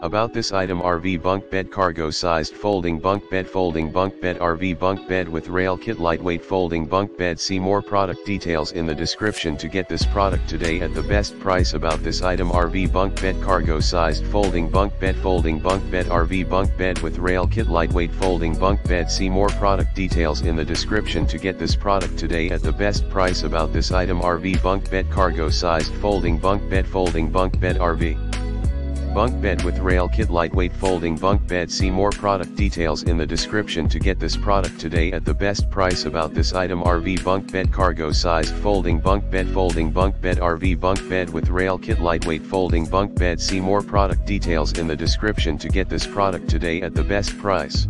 About this item RV bunk bed cargo sized folding bunk bed folding bunk bed RV bunk bed with rail kit lightweight folding bunk bed. See more product details in the description to get this product today at the best price. About this item RV bunk bed cargo sized folding bunk bed folding bunk bed RV bunk bed with rail kit lightweight folding bunk bed. See more product details in the description to get this product today at the best price. About this item RV bunk bed cargo sized folding bunk bed folding bunk bed RV Bunk bed with rail kit lightweight folding bunk bed. See more product details in the description to get this product today at the best price about this item. RV bunk bed cargo sized folding bunk bed folding bunk bed RV bunk bed with rail kit lightweight folding bunk bed. See more product details in the description to get this product today at the best price.